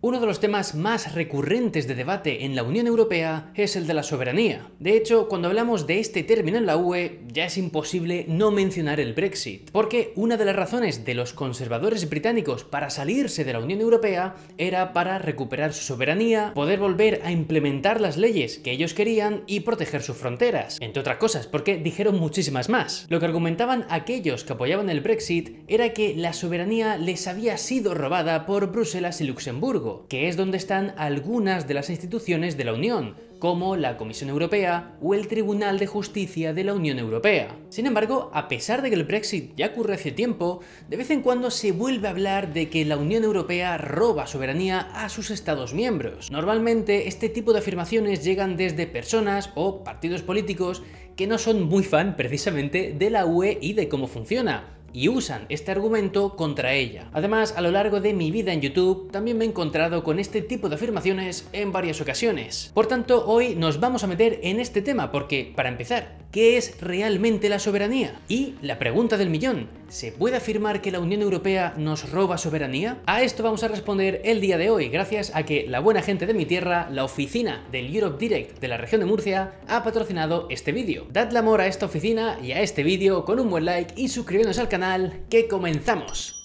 Uno de los temas más recurrentes de debate en la Unión Europea es el de la soberanía. De hecho, cuando hablamos de este término en la UE, ya es imposible no mencionar el Brexit, porque una de las razones de los conservadores británicos para salirse de la Unión Europea era para recuperar su soberanía, poder volver a implementar las leyes que ellos querían y proteger sus fronteras, entre otras cosas, porque dijeron muchísimas más. Lo que argumentaban aquellos que apoyaban el Brexit era que la soberanía les había sido robada por Bruselas y Luxemburgo, que es donde están algunas de las instituciones de la Unión, como la Comisión Europea o el Tribunal de Justicia de la Unión Europea. Sin embargo, a pesar de que el Brexit ya ocurre hace tiempo, de vez en cuando se vuelve a hablar de que la Unión Europea roba soberanía a sus Estados miembros. Normalmente este tipo de afirmaciones llegan desde personas o partidos políticos que no son muy fan precisamente de la UE y de cómo funciona, y usan este argumento contra ella. Además, a lo largo de mi vida en YouTube también me he encontrado con este tipo de afirmaciones en varias ocasiones. Por tanto, hoy nos vamos a meter en este tema porque, para empezar, ¿qué es realmente la soberanía? Y la pregunta del millón, ¿se puede afirmar que la Unión Europea nos roba soberanía? A esto vamos a responder el día de hoy, gracias a que la buena gente de mi tierra, la oficina del Europe Direct de la región de Murcia, ha patrocinado este vídeo. Dadle amor a esta oficina y a este vídeo con un buen like y suscribiéndose al canal que comenzamos.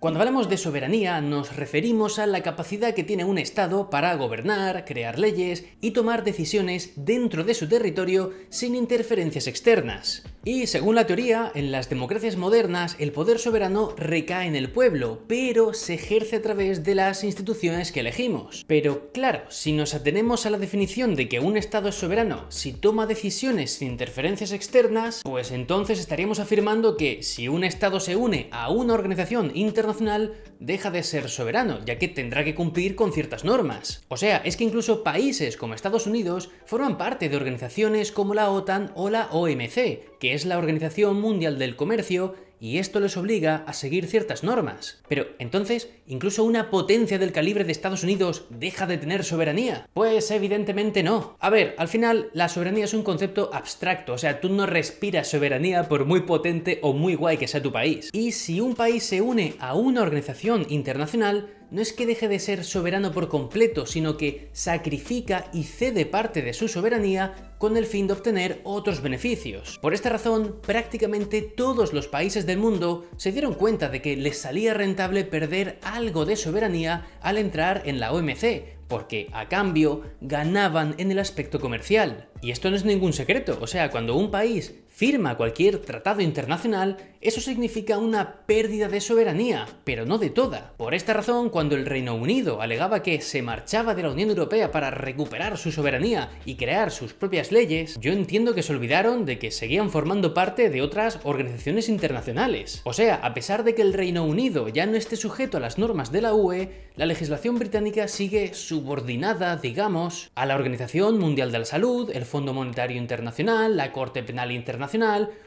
Cuando hablamos de soberanía nos referimos a la capacidad que tiene un Estado para gobernar, crear leyes y tomar decisiones dentro de su territorio sin interferencias externas. Y según la teoría, en las democracias modernas el poder soberano recae en el pueblo, pero se ejerce a través de las instituciones que elegimos. Pero claro, si nos atenemos a la definición de que un Estado es soberano si toma decisiones sin interferencias externas, pues entonces estaríamos afirmando que si un Estado se une a una organización internacional, deja de ser soberano, ya que tendrá que cumplir con ciertas normas. O sea, es que incluso países como Estados Unidos forman parte de organizaciones como la OTAN o la OMC, que es la Organización Mundial del Comercio, y esto les obliga a seguir ciertas normas. Pero entonces, ¿incluso una potencia del calibre de Estados Unidos deja de tener soberanía? Pues evidentemente no. A ver, al final la soberanía es un concepto abstracto, o sea, tú no respiras soberanía por muy potente o muy guay que sea tu país. Y si un país se une a una organización internacional, no es que deje de ser soberano por completo, sino que sacrifica y cede parte de su soberanía con el fin de obtener otros beneficios. Por esta razón, prácticamente todos los países del mundo se dieron cuenta de que les salía rentable perder algo de soberanía al entrar en la OMC, porque a cambio ganaban en el aspecto comercial. Y esto no es ningún secreto, o sea, cuando un país firma cualquier tratado internacional, eso significa una pérdida de soberanía, pero no de toda. Por esta razón, cuando el Reino Unido alegaba que se marchaba de la Unión Europea para recuperar su soberanía y crear sus propias leyes, yo entiendo que se olvidaron de que seguían formando parte de otras organizaciones internacionales. O sea, a pesar de que el Reino Unido ya no esté sujeto a las normas de la UE, la legislación británica sigue subordinada, digamos, a la Organización Mundial de la Salud, el Fondo Monetario Internacional, la Corte Penal Internacional,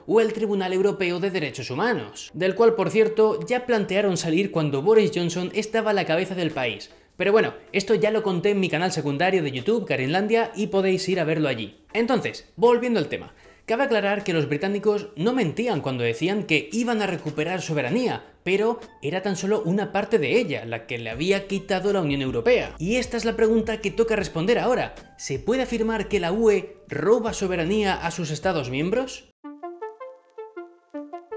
o el Tribunal Europeo de Derechos Humanos, del cual por cierto ya plantearon salir cuando Boris Johnson estaba a la cabeza del país. Pero bueno, esto ya lo conté en mi canal secundario de YouTube, Karinlandia, y podéis ir a verlo allí. Entonces, volviendo al tema. Cabe aclarar que los británicos no mentían cuando decían que iban a recuperar soberanía, pero era tan solo una parte de ella la que le había quitado la Unión Europea. Y esta es la pregunta que toca responder ahora. ¿Se puede afirmar que la UE roba soberanía a sus Estados miembros?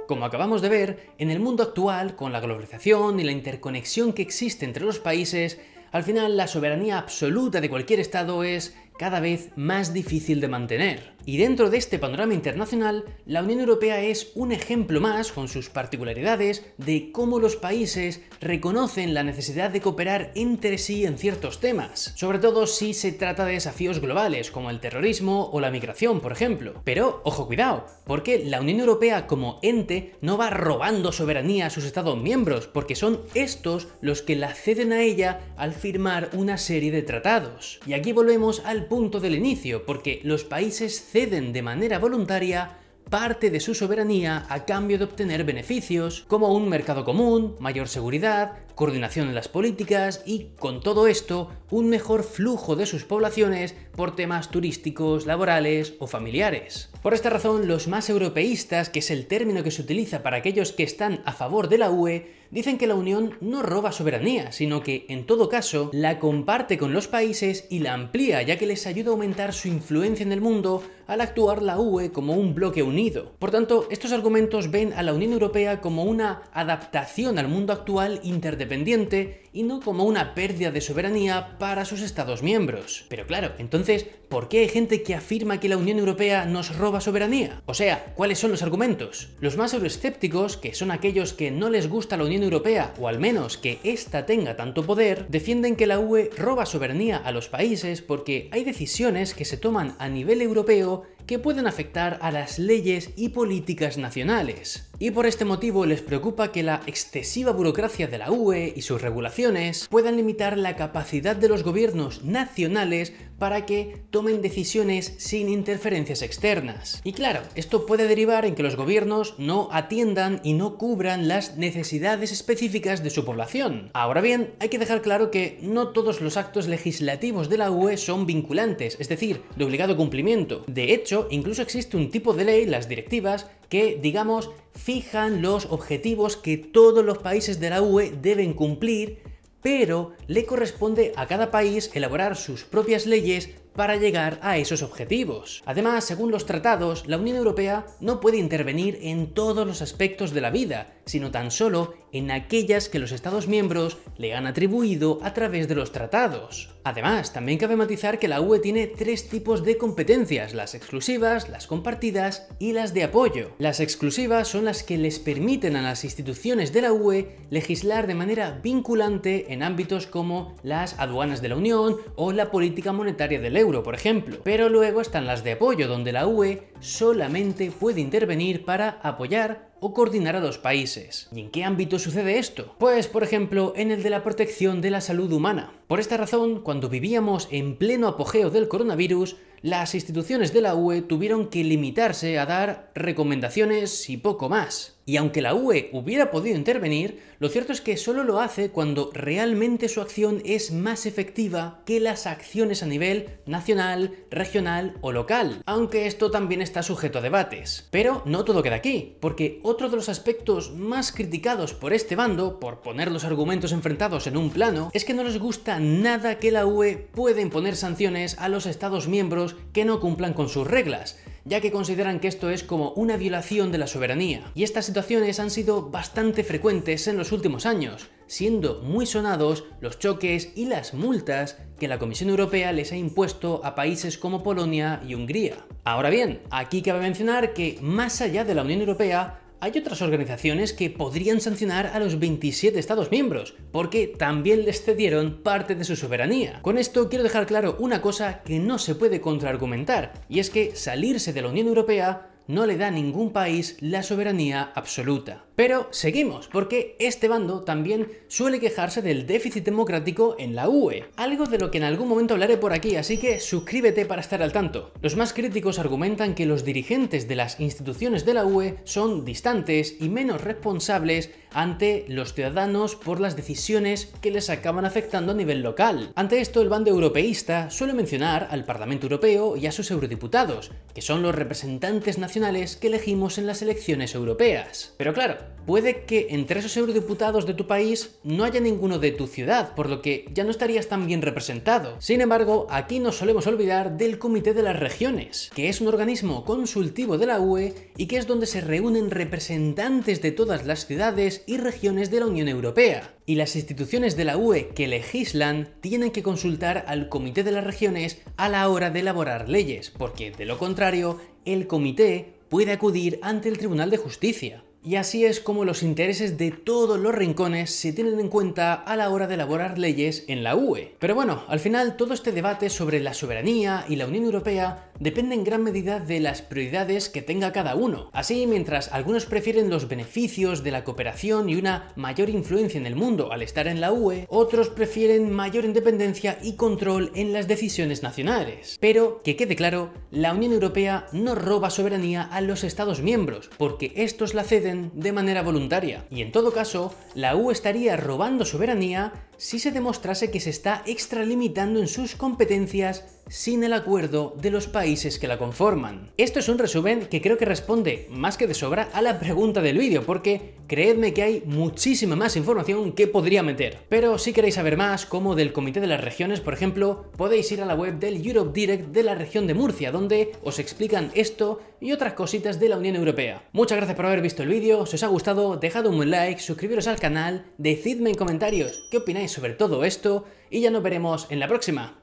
Como acabamos de ver, en el mundo actual, con la globalización y la interconexión que existe entre los países, al final la soberanía absoluta de cualquier Estado es cada vez más difícil de mantener. Y dentro de este panorama internacional, la Unión Europea es un ejemplo más, con sus particularidades, de cómo los países reconocen la necesidad de cooperar entre sí en ciertos temas, sobre todo si se trata de desafíos globales, como el terrorismo o la migración, por ejemplo. Pero, ojo cuidado, porque la Unión Europea como ente no va robando soberanía a sus Estados miembros, porque son estos los que la ceden a ella al firmar una serie de tratados. Y aquí volvemos al punto del inicio, porque los países ceden de manera voluntaria parte de su soberanía a cambio de obtener beneficios, como un mercado común, mayor seguridad, coordinación en las políticas y, con todo esto, un mejor flujo de sus poblaciones por temas turísticos, laborales o familiares. Por esta razón, los más europeístas, que es el término que se utiliza para aquellos que están a favor de la UE, dicen que la Unión no roba soberanía, sino que, en todo caso, la comparte con los países y la amplía, ya que les ayuda a aumentar su influencia en el mundo al actuar la UE como un bloque unido. Por tanto, estos argumentos ven a la Unión Europea como una adaptación al mundo actual interdependiente y no como una pérdida de soberanía para sus Estados miembros. Pero claro, entonces, ¿por qué hay gente que afirma que la Unión Europea nos roba soberanía? O sea, ¿cuáles son los argumentos? Los más euroescépticos, que son aquellos que no les gusta la Unión Europea, o al menos que ésta tenga tanto poder, defienden que la UE roba soberanía a los países porque hay decisiones que se toman a nivel europeo que pueden afectar a las leyes y políticas nacionales. Y por este motivo les preocupa que la excesiva burocracia de la UE y sus regulaciones puedan limitar la capacidad de los gobiernos nacionales para que tomen decisiones sin interferencias externas. Y claro, esto puede derivar en que los gobiernos no atiendan y no cubran las necesidades específicas de su población. Ahora bien, hay que dejar claro que no todos los actos legislativos de la UE son vinculantes, es decir, de obligado cumplimiento. De hecho, incluso existe un tipo de ley, las directivas, que, digamos, fijan los objetivos que todos los países de la UE deben cumplir, pero le corresponde a cada país elaborar sus propias leyes para llegar a esos objetivos. Además, según los tratados, la Unión Europea no puede intervenir en todos los aspectos de la vida, sino tan solo en aquellas que los Estados miembros le han atribuido a través de los tratados. Además, también cabe matizar que la UE tiene tres tipos de competencias, las exclusivas, las compartidas y las de apoyo. Las exclusivas son las que les permiten a las instituciones de la UE legislar de manera vinculante en ámbitos como las aduanas de la Unión o la política monetaria del euro, por ejemplo. Pero luego están las de apoyo, donde la UE solamente puede intervenir para apoyar o coordinar a los países. ¿Y en qué ámbito sucede esto? Pues, por ejemplo, en el de la protección de la salud humana. Por esta razón, cuando vivíamos en pleno apogeo del coronavirus, las instituciones de la UE tuvieron que limitarse a dar recomendaciones y poco más. Y aunque la UE hubiera podido intervenir, lo cierto es que solo lo hace cuando realmente su acción es más efectiva que las acciones a nivel nacional, regional o local, aunque esto también está sujeto a debates. Pero no todo queda aquí, porque otro de los aspectos más criticados por este bando, por poner los argumentos enfrentados en un plano, es que no les gusta nada que la UE pueda imponer sanciones a los Estados miembros que no cumplan con sus reglas, ya que consideran que esto es como una violación de la soberanía. Y estas situaciones han sido bastante frecuentes en los últimos años, siendo muy sonados los choques y las multas que la Comisión Europea les ha impuesto a países como Polonia y Hungría. Ahora bien, aquí cabe mencionar que más allá de la Unión Europea, hay otras organizaciones que podrían sancionar a los 27 Estados miembros, porque también les cedieron parte de su soberanía. Con esto quiero dejar claro una cosa que no se puede contraargumentar, y es que salirse de la Unión Europea no le da a ningún país la soberanía absoluta. Pero seguimos, porque este bando también suele quejarse del déficit democrático en la UE, algo de lo que en algún momento hablaré por aquí, así que suscríbete para estar al tanto. Los más críticos argumentan que los dirigentes de las instituciones de la UE son distantes y menos responsables ante los ciudadanos por las decisiones que les acaban afectando a nivel local. Ante esto, el bando europeísta suele mencionar al Parlamento Europeo y a sus eurodiputados, que son los representantes nacionales que elegimos en las elecciones europeas. Pero claro, puede que entre esos eurodiputados de tu país no haya ninguno de tu ciudad, por lo que ya no estarías tan bien representado. Sin embargo, aquí nos solemos olvidar del Comité de las Regiones, que es un organismo consultivo de la UE y que es donde se reúnen representantes de todas las ciudades y regiones de la Unión Europea. Y las instituciones de la UE que legislan tienen que consultar al Comité de las Regiones a la hora de elaborar leyes, porque de lo contrario, el comité puede acudir ante el Tribunal de Justicia. Y así es como los intereses de todos los rincones se tienen en cuenta a la hora de elaborar leyes en la UE. Pero bueno, al final todo este debate sobre la soberanía y la Unión Europea depende en gran medida de las prioridades que tenga cada uno. Así, mientras algunos prefieren los beneficios de la cooperación y una mayor influencia en el mundo al estar en la UE, otros prefieren mayor independencia y control en las decisiones nacionales. Pero, que quede claro, la Unión Europea no roba soberanía a los Estados miembros, porque estos la ceden de manera voluntaria. Y en todo caso, la UE estaría robando soberanía si se demostrase que se está extralimitando en sus competencias sin el acuerdo de los países que la conforman. Esto es un resumen que creo que responde más que de sobra a la pregunta del vídeo, porque creedme que hay muchísima más información que podría meter. Pero si queréis saber más, como del Comité de las Regiones, por ejemplo, podéis ir a la web del Europe Direct de la región de Murcia, donde os explican esto y otras cositas de la Unión Europea. Muchas gracias por haber visto el vídeo, si os ha gustado, dejad un buen like, suscribiros al canal, decidme en comentarios qué opináis sobre todo esto y ya nos veremos en la próxima.